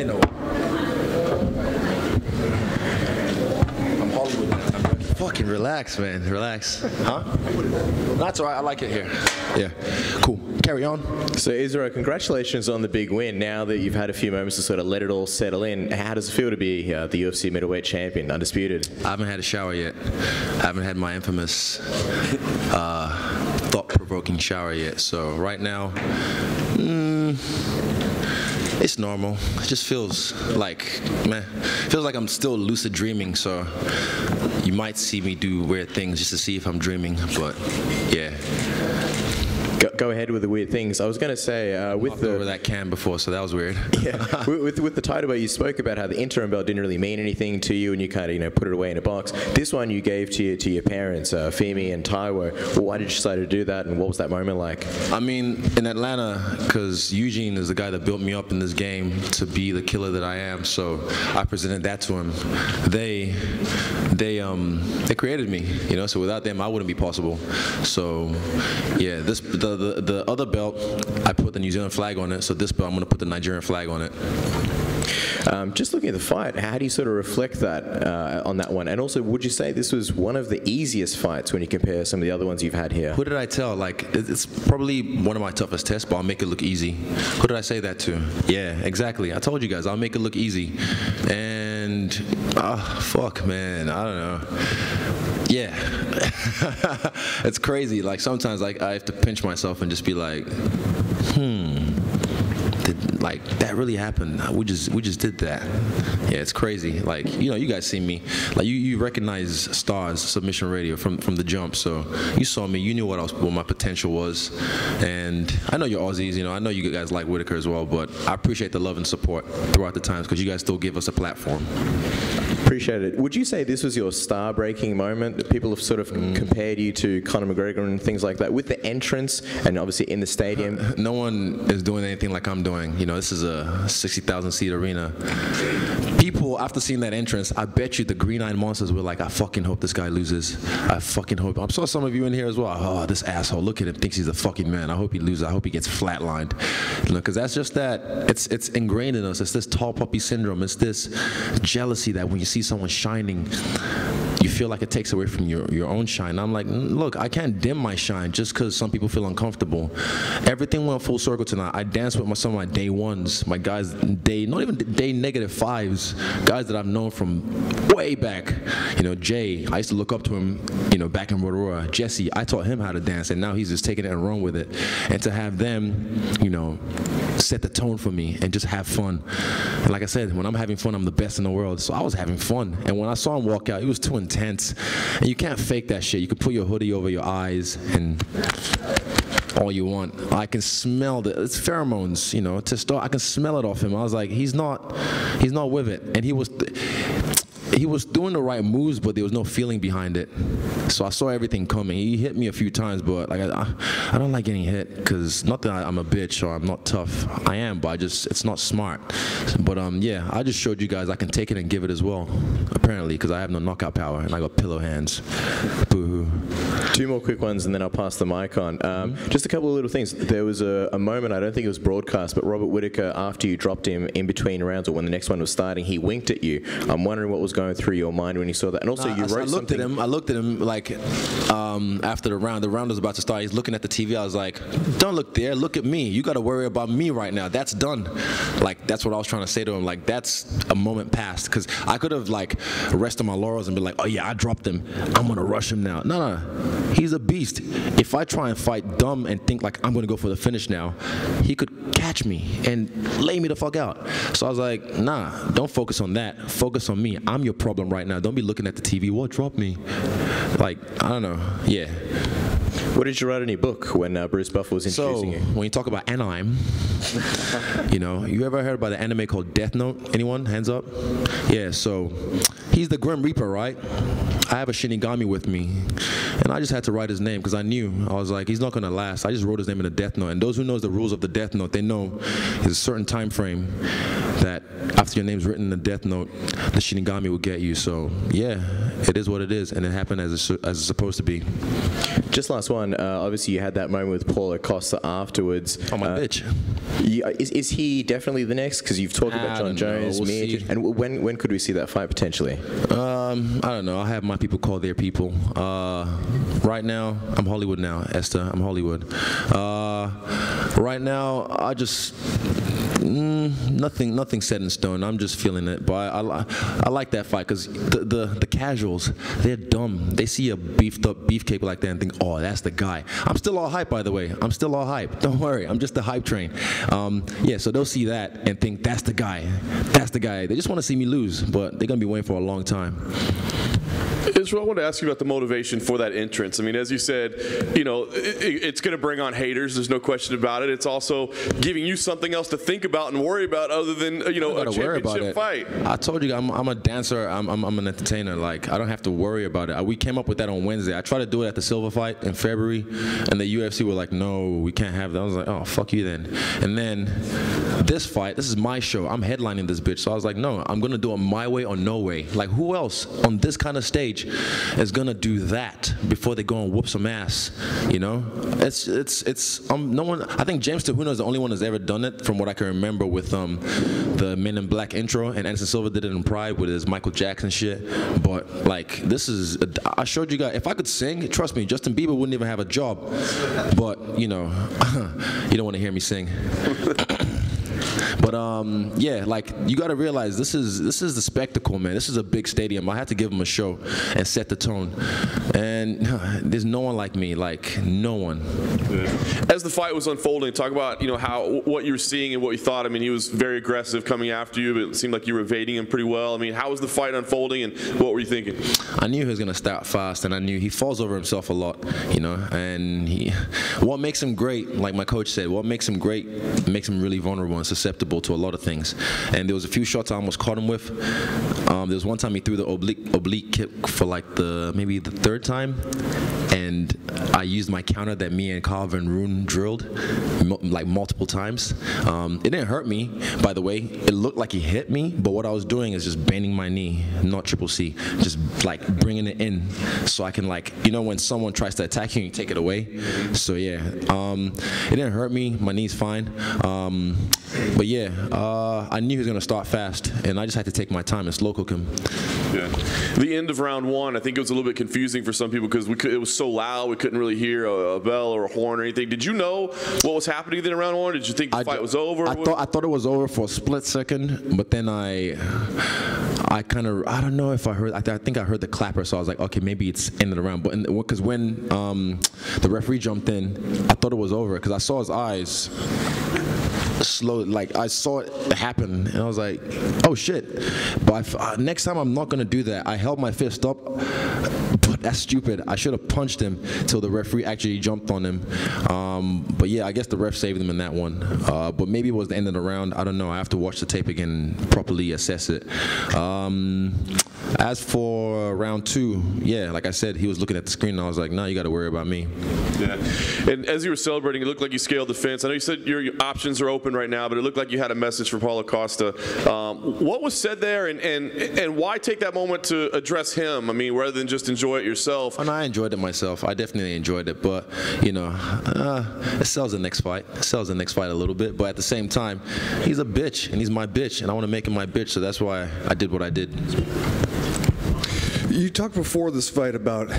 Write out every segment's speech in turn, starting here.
They know. I'm Hollywood. I'm. Fucking relax, man. Relax. Huh? That's all right. I like it here. Yeah. Cool. Carry on. So, Israel, congratulations on the big win. Now that you've had a few moments to sort of let it all settle in, how does it feel to be uh, the UFC middleweight champion, undisputed? I haven't had a shower yet. I haven't had my infamous uh, thought-provoking shower yet. So right now, mm, it's normal. It just feels like, man, feels like I'm still lucid dreaming. So you might see me do weird things just to see if I'm dreaming. But yeah, Go, go ahead with the weird things. I was going to say, uh, with Knocked over the. that can before, so that was weird. Yeah, with, with, with the title belt, you spoke about how the interim belt didn't really mean anything to you, and you kind of you know put it away in a box. This one you gave to your, to your parents, uh, Femi and Taiwo. Well, why did you decide to do that, and what was that moment like? I mean, in Atlanta, because Eugene is the guy that built me up in this game to be the killer that I am. So I presented that to him. They, they, um, they created me. You know, so without them, I wouldn't be possible. So, yeah, this the the, the other belt, I put the New Zealand flag on it. So this belt, I'm gonna put the Nigerian flag on it. Um, just looking at the fight, how do you sort of reflect that uh, on that one? And also, would you say this was one of the easiest fights when you compare some of the other ones you've had here? Who did I tell? Like, it's probably one of my toughest tests, but I'll make it look easy. Who did I say that to? Yeah, exactly. I told you guys, I'll make it look easy. And, ah, fuck, man, I don't know. Yeah. it's crazy. Like, sometimes like, I have to pinch myself and just be like, hmm. Like that really happened? We just we just did that. Yeah, it's crazy. Like you know, you guys see me. Like you, you recognize stars submission radio from from the jump. So you saw me. You knew what I was, what my potential was. And I know you're Aussies. You know, I know you guys like Whittaker as well. But I appreciate the love and support throughout the times because you guys still give us a platform. Appreciate it. Would you say this was your star-breaking moment? That people have sort of mm. compared you to Conor McGregor and things like that with the entrance, and obviously in the stadium. Uh, no one is doing anything like I'm doing. You know, this is a 60,000 seat arena. After seeing that entrance, I bet you the Green Eyed Monsters were like, I fucking hope this guy loses. I fucking hope. I'm sure some of you in here as well. Oh, this asshole, look at him, thinks he's a fucking man. I hope he loses. I hope he gets flatlined. You know, because that's just that. It's it's ingrained in us. It's this tall puppy syndrome. It's this jealousy that when you see someone shining, you feel like it takes away from your, your own shine. I'm like, "Mm, look, I can't dim my shine just because some people feel uncomfortable. Everything went full circle tonight. I danced with my, some of my day ones, my guys, day, not even day negative fives, guys that I've known from way back. You know, Jay, I used to look up to him, you know, back in Rotorua. Jesse, I taught him how to dance, and now he's just taking it and run with it. And to have them, you know, set the tone for me and just have fun. And like I said, when I'm having fun, I'm the best in the world. So I was having fun. And when I saw him walk out, it was too intense. Tense and you can't fake that shit. You can put your hoodie over your eyes and all you want. I can smell the it's pheromones, you know, to start I can smell it off him. I was like, he's not he's not with it. And he was he was doing the right moves, but there was no feeling behind it. So I saw everything coming. He hit me a few times, but like I, I don't like getting hit because not that I, I'm a bitch or I'm not tough. I am, but I just it's not smart. But um, yeah, I just showed you guys I can take it and give it as well. Apparently, because I have no knockout power and I got pillow hands. Boo. Two more quick ones, and then I'll pass the mic on. Um. Just a couple of little things. There was a, a moment, I don't think it was broadcast, but Robert Whittaker, after you dropped him in between rounds or when the next one was starting, he winked at you. I'm wondering what was going through your mind when you saw that. And also, you I, wrote I looked at him. I looked at him like um, after the round. The round was about to start. He's looking at the TV. I was like, "Don't look there. Look at me. You got to worry about me right now. That's done." Like that's what I was trying to say to him. Like that's a moment past because I could have like rested my laurels and be like, "Oh yeah, I dropped him. I'm gonna rush him now." No, no, he's a beast. If I try and fight dumb and think like I'm gonna go for the finish now, he could catch me and lay me the fuck out. So I was like, "Nah, don't focus on that. Focus on me. I'm your problem right now. Don't be looking at the TV. What dropped me?" Like I don't know. Yeah. What did you write in your book when uh, Bruce Buffer was So introducing you? when you talk about anime, you know, you ever heard about the anime called Death Note? Anyone? Hands up. Yeah. So he's the Grim Reaper, right? I have a Shinigami with me, and I just had to write his name because I knew I was like, he's not gonna last. I just wrote his name in a Death Note, and those who knows the rules of the Death Note, they know there's a certain time frame that after your name's written in the Death Note, the Shinigami will get you. So yeah, it is what it is, and it happened as it's, as it's supposed to be. Just last one. Uh, obviously, you had that moment with Paulo Costa afterwards. Oh my Uh, bitch. you- is, is he definitely the next? Because you've talked I about Jon. Jones, We'll and w- when when could we see that fight potentially? Um, I don't know. I have my people call their people. Uh, right now, I'm Hollywood now, Esther. I'm Hollywood. Uh, right now, I just mm, nothing, nothing set in stone. I'm just feeling it. But I, I, I like that fight because the, the the casuals, they're dumb. They see a beefed up beefcake like that and think, oh, that's the guy. I'm still all hype, by the way. I'm still all hype. Don't worry. I'm just the hype train. Um, yeah. So they'll see that and think that's the guy. That's the guy. They just want to see me lose, but they're gonna be waiting for a long time. Israel, I want to ask you about the motivation for that entrance. I mean, as you said, you know, it, it's going to bring on haters. There's no question about it. It's also giving you something else to think about and worry about other than, you know, a don't worry about championship fight. I told you I'm, I'm a dancer. I'm, I'm, I'm an entertainer. Like I don't have to worry about it. Uh, We came up with that on Wednesday. I tried to do it at the Silva fight in February, and the UFC were like, "No, we can't have that." I was like, "Oh, fuck you then." And then this fight, this is my show. I'm headlining this bitch, so I was like, "No, I'm gonna do it my way or no way." Like who else on this kind of stage is gonna do that before they go and whoop some ass? You know, it's it's it's um no one. I think James Te Huna is the only one that's ever done it, from what I can remember, with um the Men in Black intro, and Anderson Silva did it in Pride with his Michael Jackson shit. But like this is, I showed you guys. If I could sing, trust me, Justin Bieber wouldn't even have a job. But you know, you don't want to hear me sing. But um, yeah, like you got to realize this is this is the spectacle, man. This is a big stadium. I had to give them a show and set the tone. And there's no one like me, like no one. As the fight was unfolding, talk about, you know, how what you were seeing and what you thought. I mean, he was very aggressive coming after you, but it seemed like you were evading him pretty well. I mean, how was the fight unfolding and what were you thinking? I knew he was gonna start fast, and I knew he falls over himself a lot, you know. And he, what makes him great, like my coach said, what makes him great makes him really vulnerable and susceptible to a lot of things. And there was a few shots I almost caught him with. Um, there was one time he threw the oblique oblique kick for like the maybe the third time, and I used my counter that me and Carl Van Roon drilled like multiple times. Um, it didn't hurt me, by the way. It looked like he hit me, but what I was doing is just bending my knee, not triple C, just like bringing it in so I can like, you know, when someone tries to attack you, you take it away. So yeah, um, it didn't hurt me. My knee's fine. Um, but yeah, uh, I knew he was gonna start fast, and I just had to take my time and slow cook him. Yeah. The end of round one, I think it was a little bit confusing for some people because it was so loud we couldn't really hear a, a bell or a horn or anything. Did you know what was happening then in round one? Did you think the I fight d- was over? I thought I thought it was over for a split second, but then I, I kind of I don't know if I heard. I, th- I think I heard the clapper, so I was like, okay, maybe it's ended around. But because when um, the referee jumped in, I thought it was over because I saw his eyes slow like i saw it happen and i was like oh shit. But I uh, next time i'm not gonna do that. I held my fist up but that's stupid. I should have punched him till the referee actually jumped on him. Um, but yeah i guess the ref saved him in that one. Uh, but maybe it was the end of the round. I don't know. I have to watch the tape again and properly assess it. Um, as for round two yeah like i said he was looking at the screen and i was like no you got to worry about me Yeah. And as you were celebrating, it looked like you scaled the fence. I know you said your, your options are open right now, but it looked like you had a message for Paulo Costa. Um, what was said there, and, and and why take that moment to address him? I mean, rather than just enjoy it yourself. And I enjoyed it myself. I definitely enjoyed it, but you know, uh, it sells the next fight. It sells the next fight a little bit, but at the same time, he's a bitch, and he's my bitch, and I want to make him my bitch. So that's why I did what I did. You talked before this fight about uh,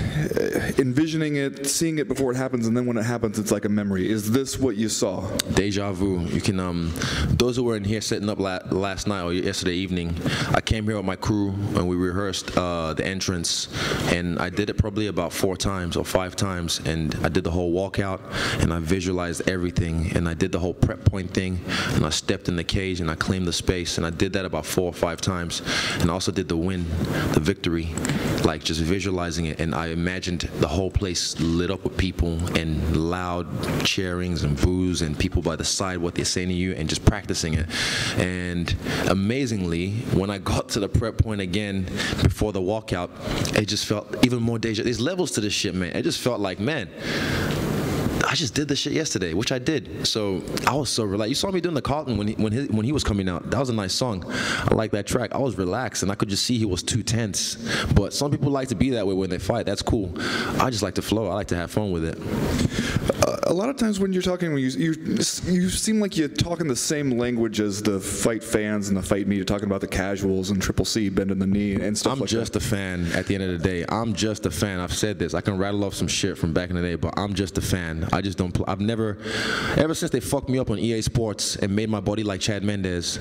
envisioning it, seeing it before it happens, and then when it happens, it's like a memory. Is this what you saw? Deja vu. You can, um, those who were in here setting up la- last night or yesterday evening, I came here with my crew and we rehearsed uh, the entrance, and I did it probably about four times or five times, and I did the whole walkout, and I visualized everything, and I did the whole prep point thing, and I stepped in the cage and I claimed the space, and I did that about four or five times, and I also did the win, the victory, like just visualizing it, and I imagined the whole place lit up with people and loud cheerings and boos and people by the side what they're saying to you and just practicing it. And amazingly, when I got to the prep point again before the walkout, it just felt even more deja. There's levels to this shit, man. It just felt like, man. I just did this shit yesterday, which I did. So I was so relaxed. You saw me doing the Carlton when he, when he, when he was coming out. That was a nice song. I like that track. I was relaxed, and I could just see he was too tense. But some people like to be that way when they fight. That's cool. I just like to flow. I like to have fun with it. A lot of times when you're talking, you, you you seem like you're talking the same language as the fight fans and the fight media, talking about the casuals and Triple C bending the knee and stuff like I'm like just that. a fan at the end of the day. I'm just a fan. I've said this. I can rattle off some shit from back in the day, but I'm just a fan. I just don't. I've never, ever since they fucked me up on EA Sports and made my body like Chad Mendes.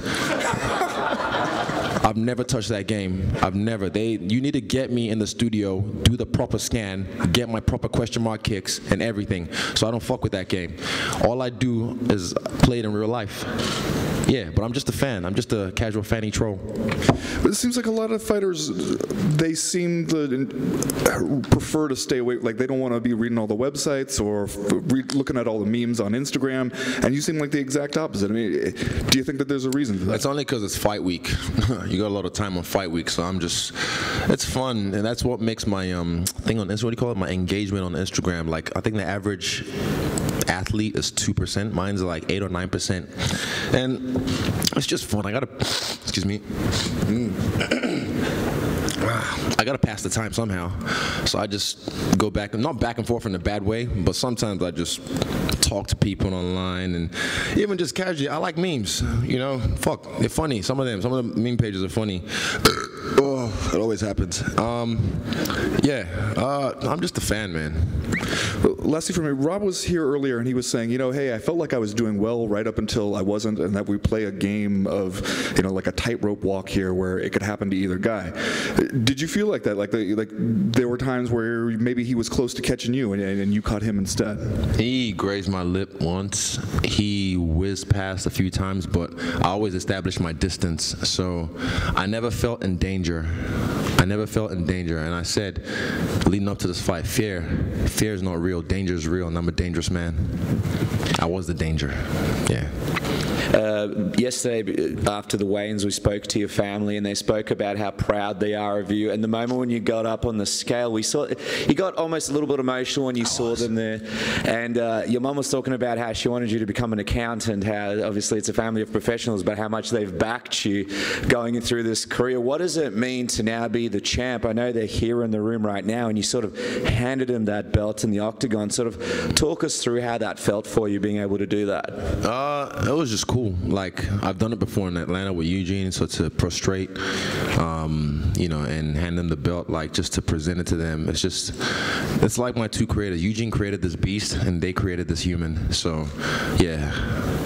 I've never touched that game. I've never. They. You need to get me in the studio, do the proper scan, get my proper question mark kicks and everything. So I don't fuck with that game. All I do is play it in real life. Yeah, but I'm just a fan. I'm just a casual fanny troll. But it seems like a lot of fighters, they seem to prefer to stay away. Like they don't want to be reading all the websites or re- looking at all the memes on Instagram. And you seem like the exact opposite. I mean, do you think that there's a reason for that? It's only because it's fight week. you got a lot of time on fight week, so I'm just, it's fun, and that's what makes my um thing on Instagram. What do you call it? My engagement on Instagram. Like I think the average athlete is two percent. Mine's like eight or nine percent, and it's just fun. I gotta, excuse me. I gotta pass the time somehow. So I just go back, and not back and forth in a bad way, but sometimes I just talk to people online and even just casually. I like memes, you know. Fuck, they're funny. Some of them, some of the meme pages are funny. It always happens. Um, yeah, uh, I'm just a fan, man. Well, Lastly, for me, Rob was here earlier and he was saying, you know, hey, I felt like I was doing well right up until I wasn't, and that we play a game of, you know, like a tightrope walk here where it could happen to either guy. Did you feel like that? Like, the, like there were times where maybe he was close to catching you and, and you caught him instead? He grazed my lip once. He whizzed past a few times, but I always established my distance. So I never felt in danger. I never felt in danger. And I said, leading up to this fight, fear, fear is not real. Danger is real, and I'm a dangerous man. I was the danger. Yeah. Uh, yesterday, uh, after the weigh-ins, we spoke to your family, and they spoke about how proud they are of you. And the moment when you got up on the scale, we saw you got almost a little bit emotional when you saw them there. And uh, your mum was talking about how she wanted you to become an accountant. How obviously it's a family of professionals, but how much they've backed you going through this career. What does it mean to now be the champ? I know they're here in the room right now, and you sort of handed them that belt in the octagon. Sort of talk us through how that felt for you being able to do that. Uh, it was just cool. Like I've done it before in Atlanta with Eugene, so to prostrate, um, you know, and hand them the belt, like just to present it to them. It's just, it's like my two creators. Eugene created this beast, and they created this human. So, yeah, yeah.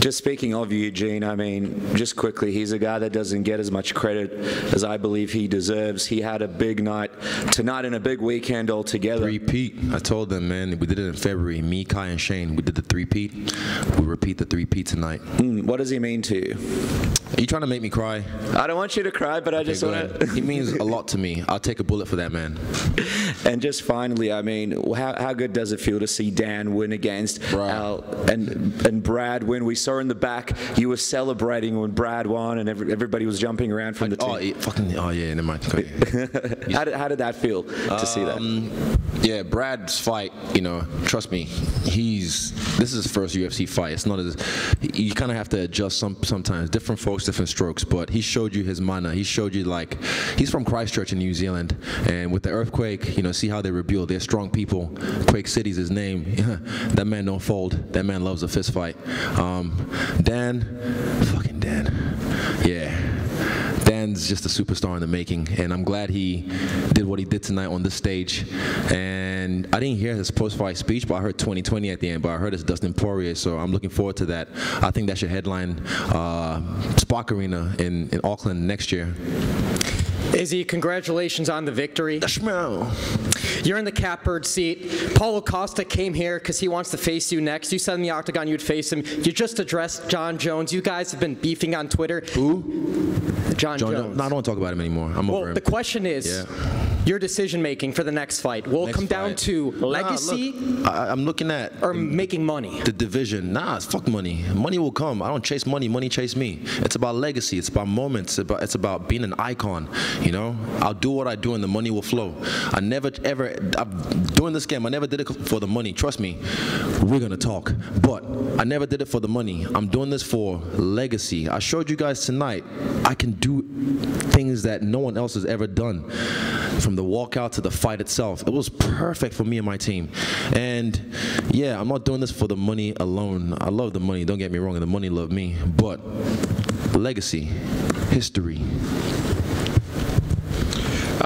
Just speaking of Eugene, I mean, just quickly, he's a guy that doesn't get as much credit as I believe he deserves. He had a big night tonight and a big weekend altogether. Three-peat. I told them, man, we did it in February. Me, Kai, and Shane, we did the three-peat. We repeat the three-peat tonight. Mm, What does he mean to you? Are you trying to make me cry? I don't want you to cry, but I just want to. he means a lot to me. I'll take a bullet for that man. And just finally, I mean, how, how good does it feel to see Dan win against. Al and and Brad win? We saw in the back you were celebrating when Brad won, and every, everybody was jumping around from the Oh, team. yeah, fucking, oh yeah, never mind. How did, how did that feel to see that? Um, Yeah, Brad's fight, you know, trust me, he's this is his first UFC fight. It's not as you kind of have to adjust some sometimes. Different folks, different strokes. But he showed you his mana. He showed you like he's from Christchurch in New Zealand, and with the earthquake, you know, see how they rebuild. They're strong people. Quake City's his name. that man don't fold. That man loves a fist fight. Um, Dan, fucking Dan, yeah. Dan's just a superstar in the making, and I'm glad he did what he did tonight on this stage. And I didn't hear his post-fight speech, but I heard 2020 at the end. But I heard it's Dustin Poirier, so I'm looking forward to that. I think that should headline uh, Spark Arena in, in Auckland next year. Izzy, congratulations on the victory. You're in the catbird seat. Paulo Costa came here because he wants to face you next. You said in the octagon you'd face him. You just addressed Jon Jones. You guys have been beefing on Twitter. Who? Jon, Jon Jones. No, I don't want to talk about him anymore. I'm over well, him. the question is, Yeah. Your decision making for the next fight will Next come down fight. to Nah, legacy look, I, I'm looking at or making money. the division. Nah, it's fuck money. Money will come. I don't chase money. Money chase me. It's about legacy. It's about moments. It's about, it's about being an icon. You know, I'll do what I do, and the money will flow. I never ever. I'm doing this game. I never did it for the money. Trust me. We're gonna talk, but I never did it for the money. I'm doing this for legacy. I showed you guys tonight. I can do things that no one else has ever done from the walkout to the fight itself. It was perfect for me and my team. And yeah, I'm not doing this for the money alone. I love the money, don't get me wrong, and the money love me. But legacy, history.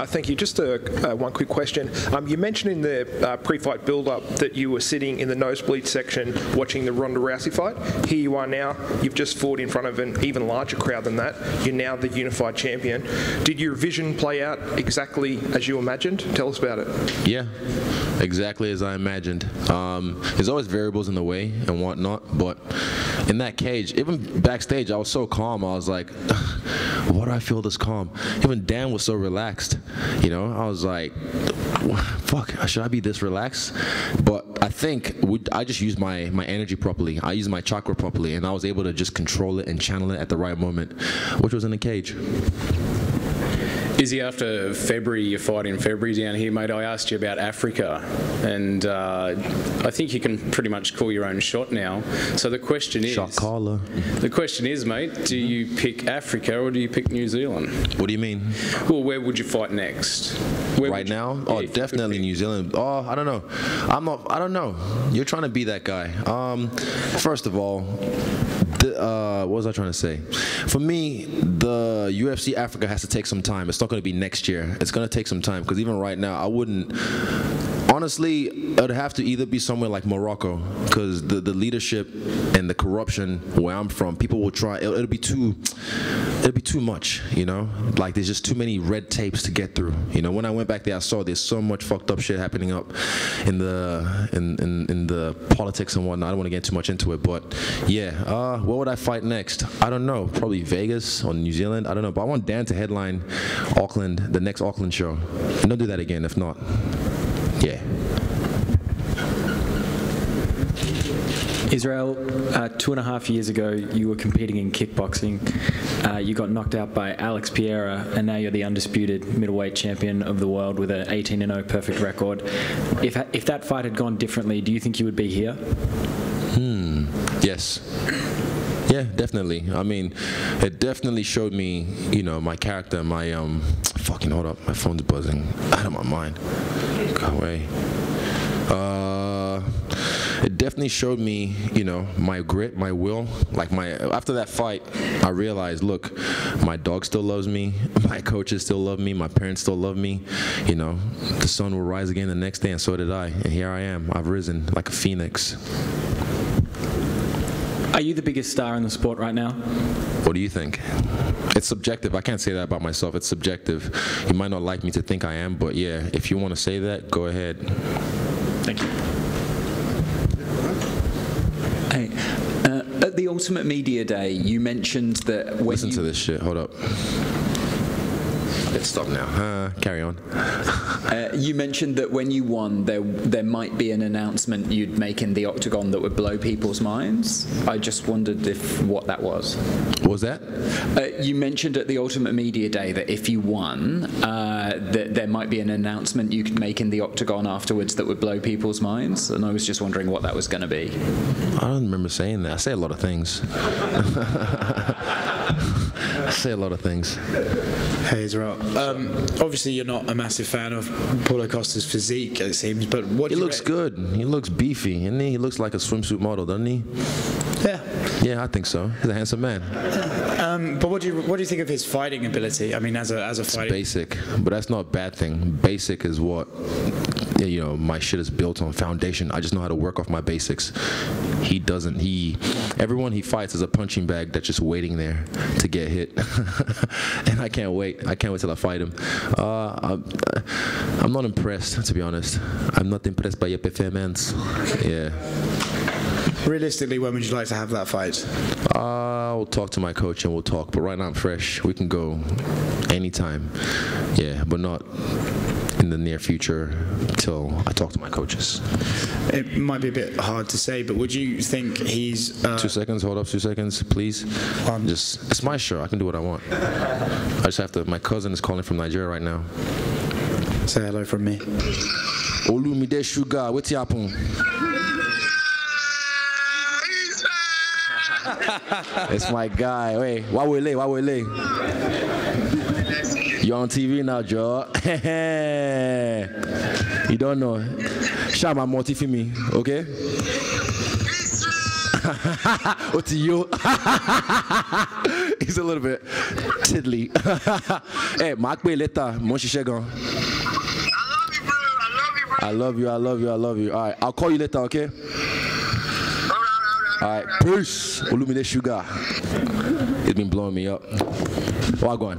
Uh, thank you. Just a, uh, one quick question. Um, you mentioned in the uh, pre-fight build-up that you were sitting in the nosebleed section watching the Ronda Rousey fight. Here you are now. You've just fought in front of an even larger crowd than that. You're now the unified champion. Did your vision play out exactly as you imagined? Tell us about it. Yeah, exactly as I imagined. Um, there's always variables in the way and whatnot, but in that cage, even backstage, I was so calm. I was like, why do I feel this calm? Even Dan was so relaxed. You know, I was like, fuck, should I be this relaxed? But I think we, I just used my, my energy properly. I used my chakra properly, and I was able to just control it and channel it at the right moment, which was in the cage. Izzy, after February, you fight in February down here, mate, I asked you about Africa, and uh, I think you can pretty much call your own shot now. So the question is, Shot caller. the question is, mate, do you pick Africa or do you pick New Zealand? What do you mean? Well, where would you fight next? Where right you- now? Yeah, Oh, you could definitely. New Zealand. Oh, I don't know. I'm not. I don't know. You're trying to be that guy. Um, first of all, the, uh, what was I trying to say? For me, the UFC Africa has to take some time. It's not going to be next year. It's going to take some time because even right now, I wouldn't. Honestly, it would have to either be somewhere like Morocco because the, the leadership and the corruption where I'm from, people will try. It'll, it'll be too. It'll be too much, you know. Like there's just too many red tapes to get through. You know, when I went back there, I saw there's so much fucked up shit happening up in the in in, in the politics and whatnot. I don't want to get too much into it, but yeah. Uh, what would I fight next? I don't know. Probably Vegas or New Zealand. I don't know. But I want Dan to headline Auckland, the next Auckland show. And don't do that again if not. Yeah. Israel, uh, two and a half years ago, you were competing in kickboxing. Uh, you got knocked out by Alex Pereira, and now you're the undisputed middleweight champion of the world with an 18 0 perfect record. If, if that fight had gone differently, do you think you would be here? Hmm. Yes. Yeah, definitely. I mean, it definitely showed me, you know, my character, my um, fucking hold up, my phone's buzzing out of my mind. Go away. Uh, it definitely showed me, you know, my grit, my will. Like my after that fight, I realized, look, my dog still loves me, my coaches still love me, my parents still love me. You know, the sun will rise again the next day, and so did I. And here I am. I've risen like a phoenix. Are you the biggest star in the sport right now? What do you think? It's subjective. I can't say that about myself. It's subjective. You might not like me to think I am, but yeah, if you want to say that, go ahead. Thank you. Hey, uh, at the Ultimate Media Day, you mentioned that when Listen to this shit. Hold up. Let's stop now. Uh, carry on. uh, you mentioned that when you won, there there might be an announcement you'd make in the octagon that would blow people's minds. I just wondered if what that was. What was that? Uh, you mentioned at the Ultimate Media Day that if you won, uh, that there might be an announcement you could make in the octagon afterwards that would blow people's minds, and I was just wondering what that was going to be. I don't remember saying that. I say a lot of things. I say a lot of things. Hey Israel. Um, obviously, you're not a massive fan of Paulo Costa's physique, it seems. But what He do you looks good. He looks beefy, and he he looks like a swimsuit model, doesn't he? Yeah. Yeah, I think so. He's a handsome man. Um, but what do you what do you think of his fighting ability? I mean, as a as a fighter. Basic, but that's not a bad thing. Basic is what you know. My shit is built on foundation. I just know how to work off my basics. He doesn't. He everyone he fights is a punching bag that's just waiting there to get hit, and I can't wait. I can't wait till I fight him. Uh, I'm, I'm not impressed, to be honest. I'm not impressed by your performance. Yeah. Realistically, when would you like to have that fight? I'll talk to my coach and we'll talk. But right now I'm fresh. We can go anytime. Yeah, but not in the near future till I talk to my coaches. It might be a bit hard to say, but would you think he's? Uh, Two seconds. Hold up. Two seconds, please. Just it's my show. I can do what I want. I just have to. My cousin is calling from Nigeria right now. Say hello from me. Olumide Sugar, what's happen? it's my guy. Wait, why we late? Why we late? You're on TV now, Joe. you don't know. Shout my multi for me, okay? You? He's a little bit tiddly. Eh, hey, Mark me later. Mon ṣiṣẹ́ gan. I love you, I love you, I love you. All right, I'll call you later, okay? All right, peace. Olumide Sugar. It's been blowing me up. Wagwan.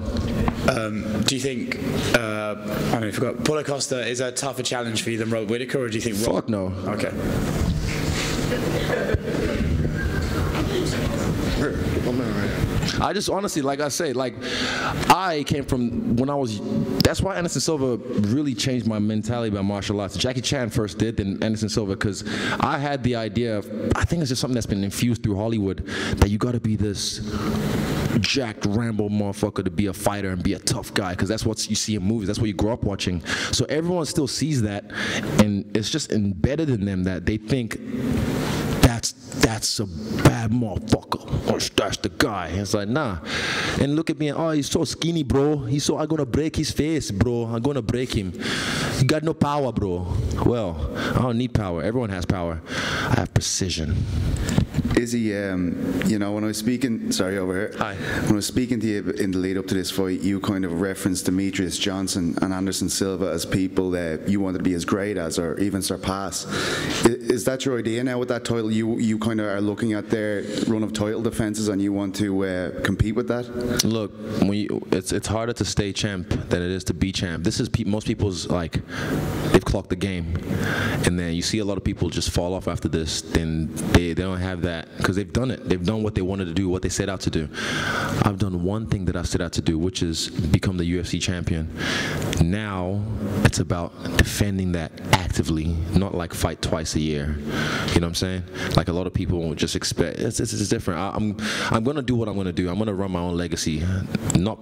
Um, do you think? Uh, I mean, I forgot. Paulo Costa is a tougher challenge for you than Rob Whittaker, or do you think? Rob- Fuck no. Okay. I just honestly, like I say, like I came from when I was. That's why Anderson Silva really changed my mentality about martial arts. Jackie Chan first did, then Anderson Silva, because I had the idea. Of, I think it's just something that's been infused through Hollywood that you got to be this jacked Rambo motherfucker to be a fighter and be a tough guy because that's what you see in movies. That's what you grow up watching. So everyone still sees that, and it's just embedded in them that they think that's a bad motherfucker. Or that's the guy. It's like nah. And look at me. Oh, he's so skinny, bro. He's so. I'm gonna break his face, bro. I'm gonna break him. He got no power, bro. Well, I don't need power. Everyone has power. I have precision. Um, you know, when I was speaking, sorry, over here. Hi. When I was speaking to you in the lead up to this fight, you kind of referenced Demetrious Johnson and Anderson Silva as people that you wanted to be as great as or even surpass. Is that your idea now with that title? You you kind of are looking at their run of title defenses and you want to uh, compete with that? Look, you, it's it's harder to stay champ than it is to be champ. This is pe- most people's like they've clocked the game, and then you see a lot of people just fall off after this. Then they, they don't have that because they've done it. They've done what they wanted to do, what they set out to do. I've done one thing that I've set out to do, which is become the UFC champion. Now it's about defending that actively, not like fight twice a year. You know what I'm saying? Like a lot of people will just expect. It's, it's, it's different. I, I'm I'm gonna do what I'm gonna do. I'm gonna run my own legacy, not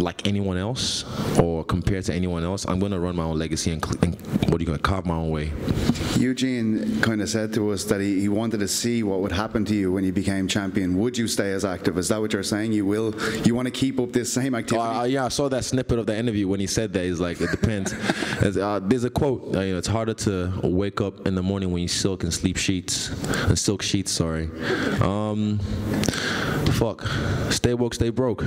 like anyone else or compared to anyone else. I'm gonna run my own legacy and, and what are you gonna carve my own way. Eugene kind of said to us that he, he wanted to see what would happen to you when you became champion. Would you stay as active? Is that what you're saying? You will? You want to keep up this same activity? Uh, yeah, I saw that snippet of the interview when he said that. He's like, it depends. Uh, there's a quote. Uh, you know, it's harder to wake up in the morning when you silk and sleep sheets, and silk sheets. Sorry. Um, fuck. Stay woke, stay broke.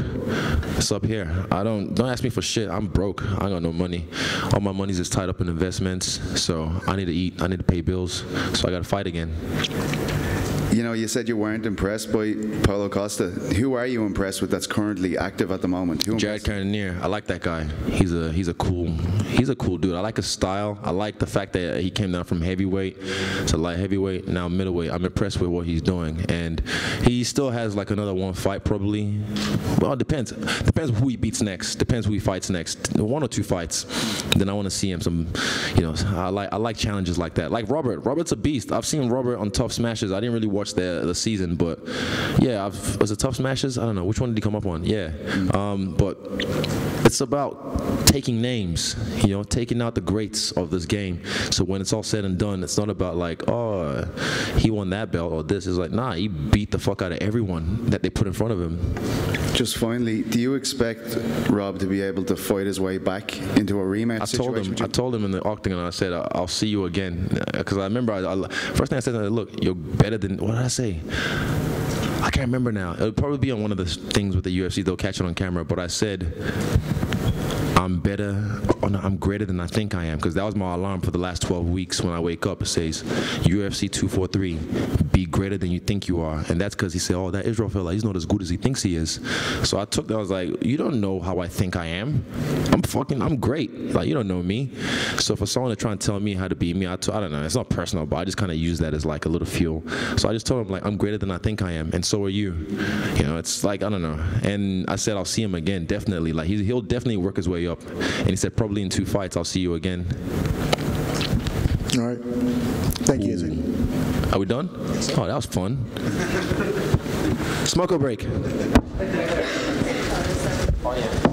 It's up here. I don't don't ask me for shit. I'm broke. I got no money. All my money's just tied up in investments. So I need to eat. I need to pay bills. So I got to fight again. You know, you said you weren't impressed by Paulo Costa. Who are you impressed with that's currently active at the moment? Who Jared Cannonier, I like that guy. He's a he's a cool he's a cool dude. I like his style. I like the fact that he came down from heavyweight to light heavyweight, now middleweight. I'm impressed with what he's doing, and he still has like another one fight probably. Well, it depends. Depends who he beats next. Depends who he fights next. One or two fights. Then I want to see him some. You know, I like I like challenges like that. Like Robert. Robert's a beast. I've seen Robert on TUF Smashes. I didn't really watch the the season, but yeah, I've, was it TUF Smashes? I don't know which one did he come up on. Yeah, um, but it's about taking names, you know, taking out the greats of this game. So when it's all said and done, it's not about like, oh, he won that belt or this. It's like, nah, he beat the fuck out of everyone that they put in front of him. Just finally, do you expect Rob to be able to fight his way back into a rematch I told him. I told him in the octagon. I said, "I- "I'll see you again," because I remember. I, I, first thing I said, "Look, you're better than." What did I say? I can't remember now. It'll probably be on one of the things with the UFC. They'll catch it on camera. But I said, I'm better, oh no, I'm greater than I think I am, because that was my alarm for the last 12 weeks. When I wake up, it says UFC 243, be greater than you think you are, and that's because he said, oh, that Israel fella, he's not as good as he thinks he is. So I took that. I was like, you don't know how I think I am. I'm fucking, I'm great. Like you don't know me. So for someone to try and tell me how to be me, I t- I don't know. It's not personal, but I just kind of use that as like a little fuel. So I just told him like, I'm greater than I think I am, and so are you. You know, it's like I don't know. And I said I'll see him again, definitely. Like he'll definitely work his way up. And he said probably in two fights I'll see you again. All right. Thank you, Izzy. Are we done? Oh, that was fun. Smoke or break? Oh, yeah.